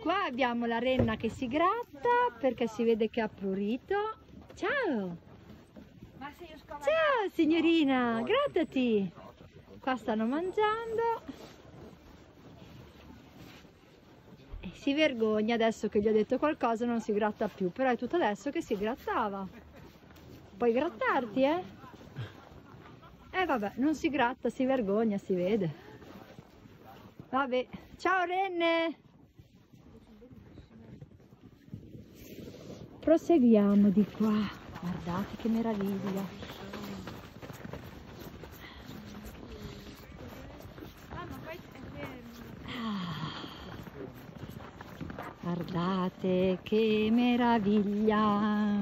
Qua abbiamo la renna che si gratta perché si vede che ha prurito. Ciao! Ciao signorina, grattati! Qua stanno mangiando. E si vergogna adesso che gli ho detto qualcosa, non si gratta più, però è tutto adesso che si grattava. Puoi grattarti, eh? Eh vabbè, non si gratta, si vergogna, si vede. Vabbè, ciao Renne! Proseguiamo di qua. Guardate che meraviglia. Guardate che meraviglia!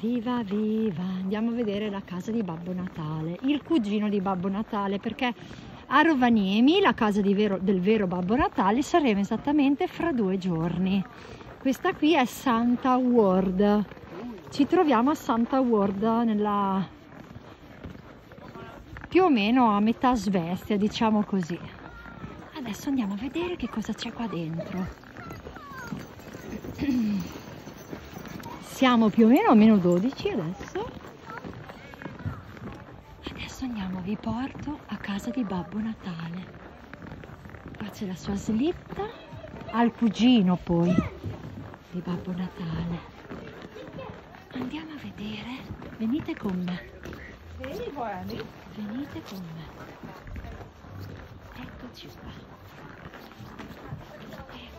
Viva viva! Andiamo a vedere la casa di Babbo Natale, il cugino di Babbo Natale, perché a Rovaniemi, la casa vero, del vero Babbo Natale, saremo esattamente fra due giorni. Questa qui è Santa Ward. Ci troviamo a Santa Ward nella più o meno a metà Svezia, diciamo così. Adesso andiamo a vedere che cosa c'è qua dentro. Siamo più o meno a meno 12 adesso. Adesso andiamo, vi porto a casa di Babbo Natale. Qua c'è la sua slitta, al cugino poi di Babbo Natale. Andiamo a vedere, venite con me. Venite con me. Eccoci qua.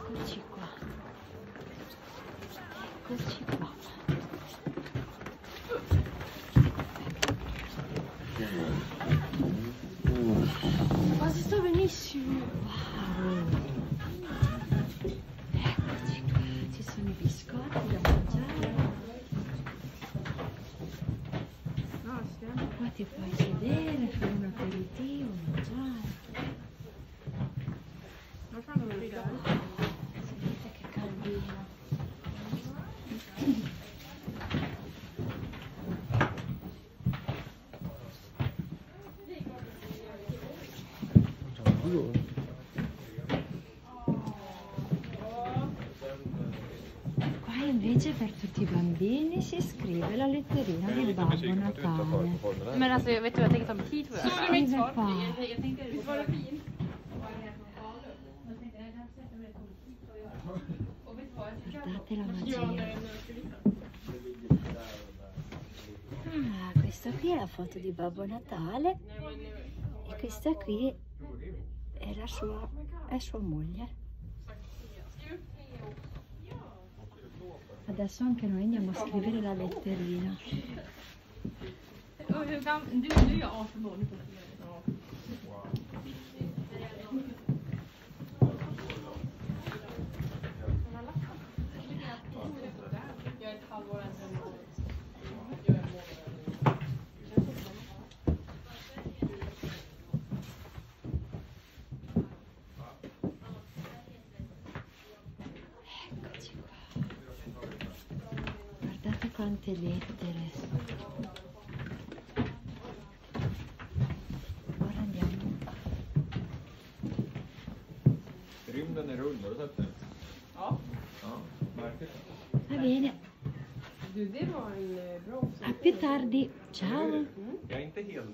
Eccoci qua. Eccoci qua. Ma ti puoi sedere, fare un aperitivo, mangiare. Ma fanno vedere. Sentite che caldino. Qua invece per tutti i bambini si scrive la letterina di Babbo Natale. Men alltså vet du jag tänker ta mig tid tror jag. Det fint? La magia. Ah, questa qui è la foto di Babbo Natale e questa qui è la sua, è sua moglie. Adesso anche noi andiamo a scrivere la letterina. Och hur gammal? Du, du är 18 år. Ja. Jag är ett halvår äldre än dig. Jag är en månad äldre. Eccoci qua. Guardate quante lettere. Ora andiamo. Rymden är rund, har du sett det? Ja. Va bene, Du, det var en eh, bra a più tardi. Ciao. Jag är inte helt